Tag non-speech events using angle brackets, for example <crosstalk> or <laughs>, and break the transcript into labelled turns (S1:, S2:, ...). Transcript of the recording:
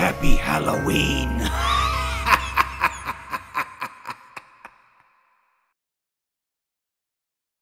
S1: Happy Halloween! <laughs>